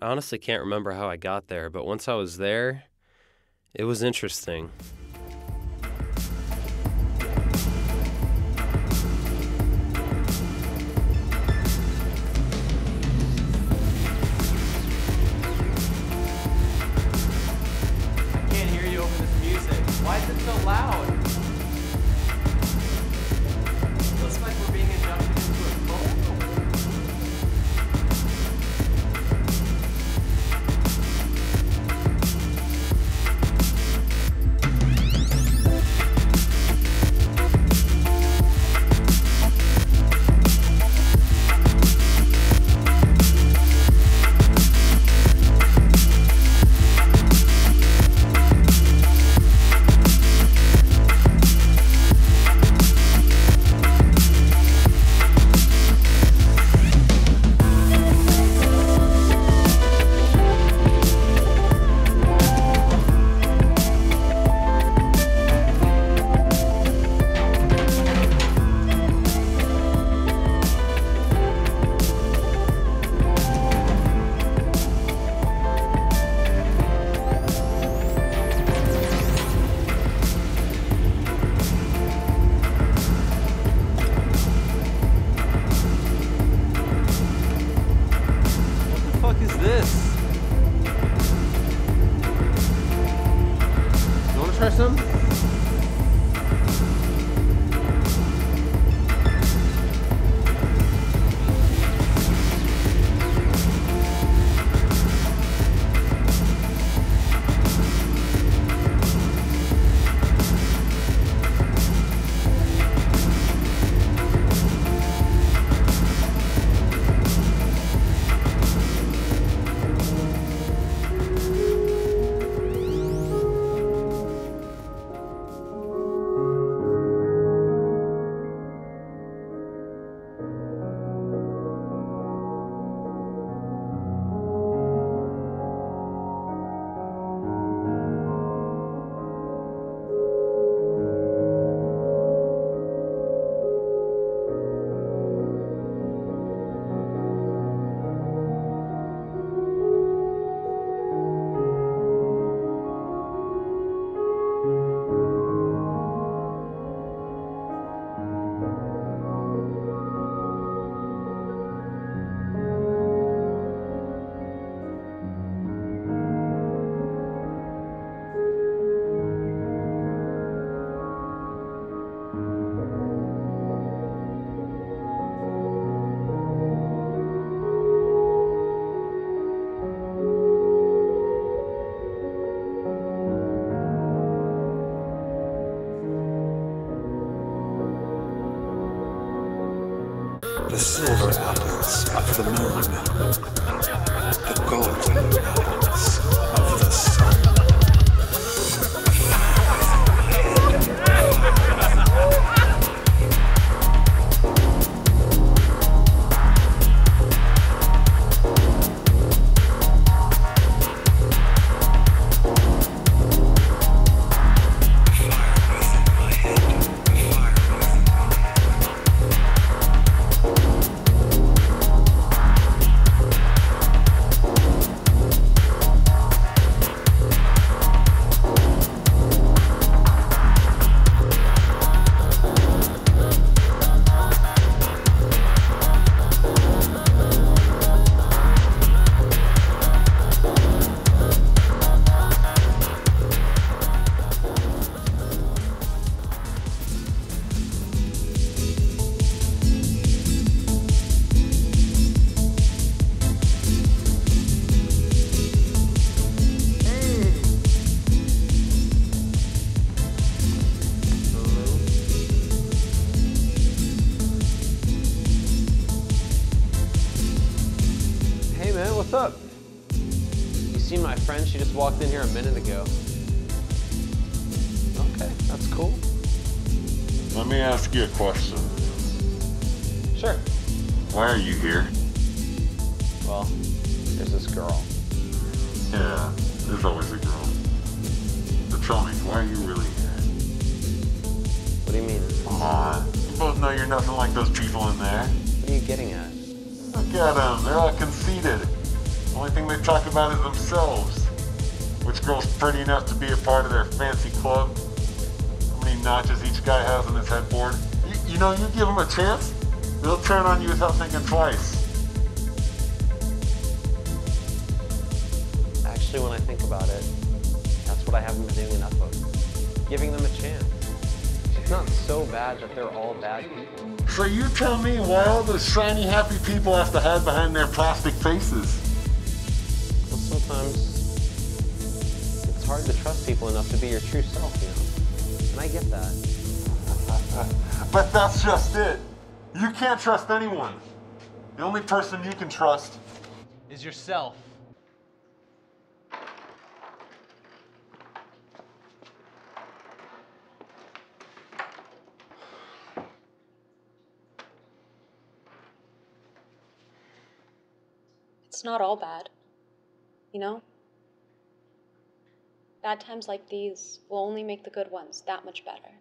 I honestly can't remember how I got there, but once I was there, it was interesting. Wanna The silver apples of the moon. The golden apples of the sun. What's up? You seen my friend? She just walked in here a minute ago. Okay, that's cool. Let me ask you a question. Sure. Why are you here? Well, there's this girl. Yeah, there's always a girl. But tell me, why are you really here? What do you mean? Come on. You both know you're nothing like those people in there. What are you getting at? Look at them. They're all conceited. Only thing they talk about is themselves. Which girl's pretty enough to be a part of their fancy club? How many notches each guy has on his headboard? You, you know, you give them a chance, they'll turn on you without thinking twice. Actually, when I think about it, that's what I haven't been doing enough of. Giving them a chance. It's not so bad that they're all bad people. So you tell me why all those shiny, happy people have to hide behind their plastic faces? Well, sometimes it's hard to trust people enough to be your true self, you know? And I get that. But that's just it. You can't trust anyone. The only person you can trust Is yourself. It's not all bad. You know? Bad times like these will only make the good ones that much better.